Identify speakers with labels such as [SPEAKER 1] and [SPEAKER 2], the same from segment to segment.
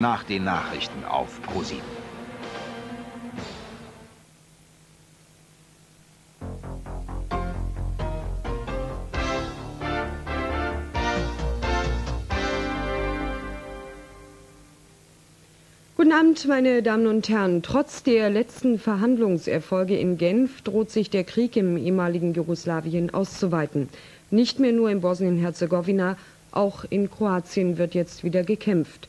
[SPEAKER 1] nach den Nachrichten auf ProSieben.
[SPEAKER 2] Guten Abend, meine Damen und Herren. Trotz der letzten Verhandlungserfolge in Genf droht sich der Krieg im ehemaligen Jugoslawien auszuweiten. Nicht mehr nur in Bosnien-Herzegowina, auch in Kroatien wird jetzt wieder gekämpft.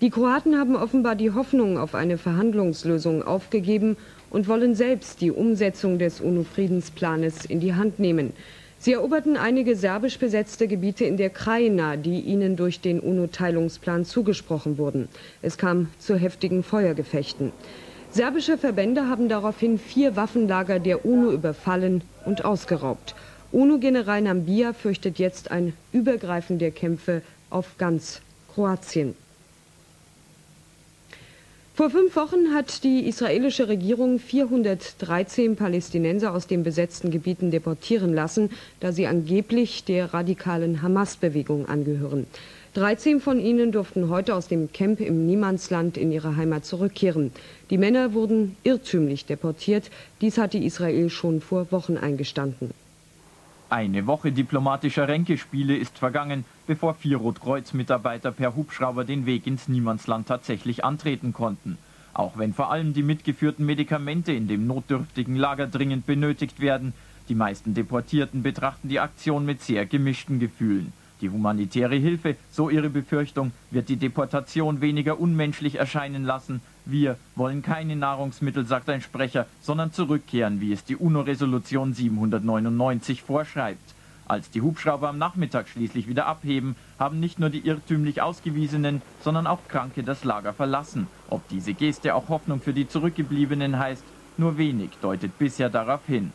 [SPEAKER 2] Die Kroaten haben offenbar die Hoffnung auf eine Verhandlungslösung aufgegeben und wollen selbst die Umsetzung des UNO-Friedensplanes in die Hand nehmen. Sie eroberten einige serbisch besetzte Gebiete in der Krajina, die ihnen durch den UNO-Teilungsplan zugesprochen wurden. Es kam zu heftigen Feuergefechten. Serbische Verbände haben daraufhin vier Waffenlager der UNO überfallen und ausgeraubt. UNO-General Nambia fürchtet jetzt ein Übergreifen der Kämpfe auf ganz Kroatien. Vor fünf Wochen hat die israelische Regierung 413 Palästinenser aus den besetzten Gebieten deportieren lassen, da sie angeblich der radikalen Hamas-Bewegung angehören. 13 von ihnen durften heute aus dem Camp im Niemandsland in ihre Heimat zurückkehren. Die Männer wurden irrtümlich deportiert. Dies hatte Israel schon vor Wochen eingestanden.
[SPEAKER 3] Eine Woche diplomatischer Ränkespiele ist vergangen, bevor vier Rotkreuz-Mitarbeiter per Hubschrauber den Weg ins Niemandsland tatsächlich antreten konnten. Auch wenn vor allem die mitgeführten Medikamente in dem notdürftigen Lager dringend benötigt werden, die meisten Deportierten betrachten die Aktion mit sehr gemischten Gefühlen. Die humanitäre Hilfe, so ihre Befürchtung, wird die Deportation weniger unmenschlich erscheinen lassen. Wir wollen keine Nahrungsmittel, sagt ein Sprecher, sondern zurückkehren, wie es die UNO-Resolution 799 vorschreibt. Als die Hubschrauber am Nachmittag schließlich wieder abheben, haben nicht nur die irrtümlich Ausgewiesenen, sondern auch Kranke das Lager verlassen. Ob diese Geste auch Hoffnung für die Zurückgebliebenen heißt, nur wenig deutet bisher darauf hin.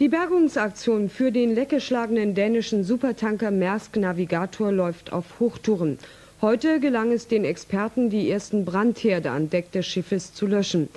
[SPEAKER 2] Die Bergungsaktion für den leckgeschlagenen dänischen Supertanker Maersk Navigator läuft auf Hochtouren. Heute gelang es den Experten, die ersten Brandherde an Deck des Schiffes zu löschen.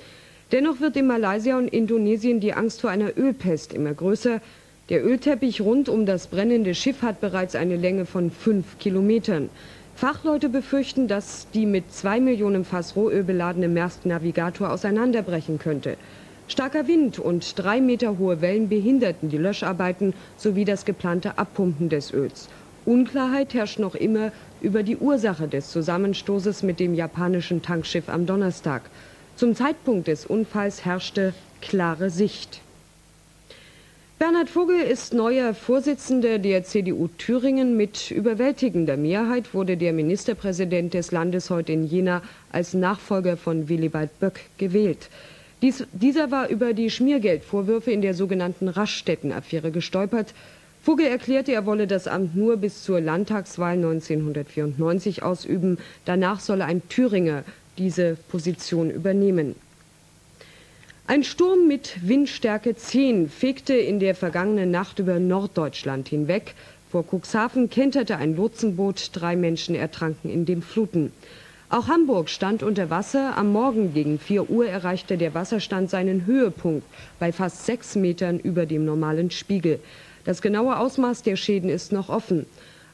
[SPEAKER 2] Dennoch wird in Malaysia und Indonesien die Angst vor einer Ölpest immer größer. Der Ölteppich rund um das brennende Schiff hat bereits eine Länge von fünf Kilometern. Fachleute befürchten, dass die mit zwei Millionen Fass Rohöl beladene Maersk Navigator auseinanderbrechen könnte. Starker Wind und drei Meter hohe Wellen behinderten die Löscharbeiten sowie das geplante Abpumpen des Öls. Unklarheit herrscht noch immer über die Ursache des Zusammenstoßes mit dem japanischen Tankschiff am Donnerstag. Zum Zeitpunkt des Unfalls herrschte klare Sicht. Bernhard Vogel ist neuer Vorsitzender der CDU Thüringen. Mit überwältigender Mehrheit wurde der Ministerpräsident des Landes heute in Jena als Nachfolger von Willibald Böck gewählt. Dies, dieser war über die Schmiergeldvorwürfe in der sogenannten Raststätten-Affäre gestolpert. Vogel erklärte, er wolle das Amt nur bis zur Landtagswahl 1994 ausüben. Danach solle ein Thüringer diese Position übernehmen. Ein Sturm mit Windstärke 10 fegte in der vergangenen Nacht über Norddeutschland hinweg. Vor Cuxhaven kenterte ein Lotsenboot, drei Menschen ertranken in dem Fluten. Auch Hamburg stand unter Wasser. Am Morgen gegen 4 Uhr erreichte der Wasserstand seinen Höhepunkt bei fast sechs Metern über dem normalen Spiegel. Das genaue Ausmaß der Schäden ist noch offen.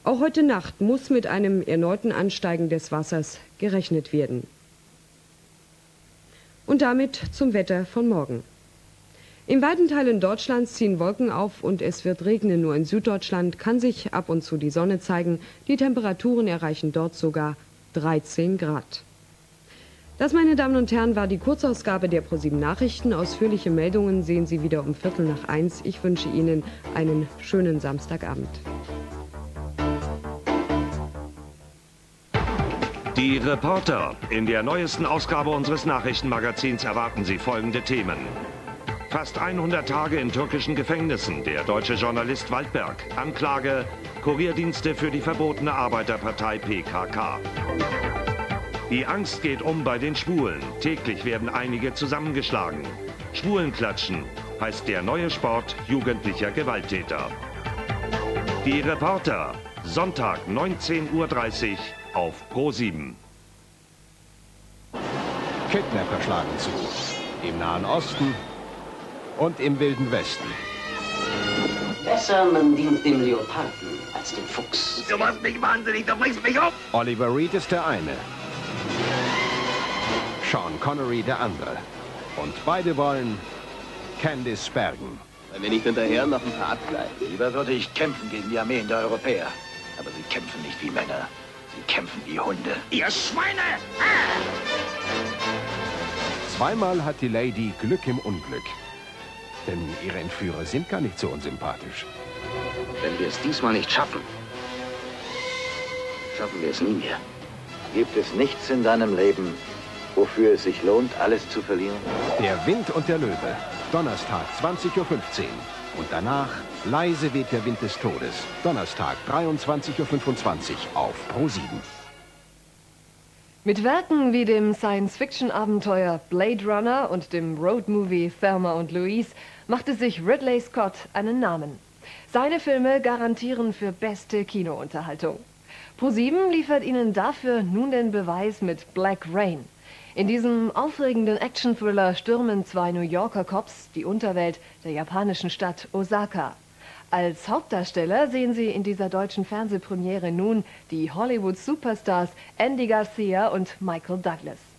[SPEAKER 2] Auch heute Nacht muss mit einem erneuten Ansteigen des Wassers gerechnet werden. Und damit zum Wetter von morgen. In weiten Teilen Deutschlands ziehen Wolken auf und es wird regnen. Nur in Süddeutschland kann sich ab und zu die Sonne zeigen. Die Temperaturen erreichen dort sogar 13 Grad. Das, meine Damen und Herren, war die Kurzausgabe der ProSieben Nachrichten. Ausführliche Meldungen sehen Sie wieder um Viertel nach eins. Ich wünsche Ihnen einen schönen Samstagabend.
[SPEAKER 4] Die Reporter. In der neuesten Ausgabe unseres Nachrichtenmagazins erwarten Sie folgende Themen. Fast 100 Tage in türkischen Gefängnissen. Der deutsche Journalist Waldberg. Anklage Kurierdienste für die verbotene Arbeiterpartei PKK. Die Angst geht um bei den Schwulen. Täglich werden einige zusammengeschlagen. Schwulenklatschen heißt der neue Sport jugendlicher Gewalttäter. Die Reporter. Sonntag 19.30 Uhr auf Pro7.
[SPEAKER 1] Kidnapper schlagen zu. Im Nahen Osten und im Wilden Westen.
[SPEAKER 5] Besser, man dient dem Leoparden als dem Fuchs.
[SPEAKER 6] Du machst mich wahnsinnig, du bringst mich um.
[SPEAKER 1] Oliver Reed ist der eine. Sean Connery der andere. Und beide wollen Candice bergen.
[SPEAKER 6] Wenn wir nicht hinterher noch ein paar abgleiten.
[SPEAKER 7] Lieber würde ich kämpfen gegen die Armeen der Europäer. Aber sie kämpfen nicht wie Männer. Sie kämpfen wie Hunde.
[SPEAKER 8] Ihr Schweine!
[SPEAKER 1] Zweimal hat die Lady Glück im Unglück. Denn ihre Entführer sind gar nicht so unsympathisch.
[SPEAKER 7] Wenn wir es diesmal nicht schaffen, schaffen wir es nie mehr. Gibt es nichts in deinem Leben, wofür es sich lohnt, alles zu verlieren?
[SPEAKER 1] Der Wind und der Löwe. Donnerstag, 20.15 Uhr. Und danach leise weht der Wind des Todes. Donnerstag, 23.25 Uhr auf Pro7.
[SPEAKER 9] Mit Werken wie dem Science-Fiction-Abenteuer Blade Runner und dem Road-Movie Thelma und Louise machte sich Ridley Scott einen Namen. Seine Filme garantieren für beste Kinounterhaltung. ProSieben liefert Ihnen dafür nun den Beweis mit Black Rain. In diesem aufregenden Action-Thriller stürmen zwei New Yorker Cops die Unterwelt der japanischen Stadt Osaka. Als Hauptdarsteller sehen Sie in dieser deutschen Fernsehpremiere nun die Hollywood-Superstars Andy Garcia und Michael Douglas.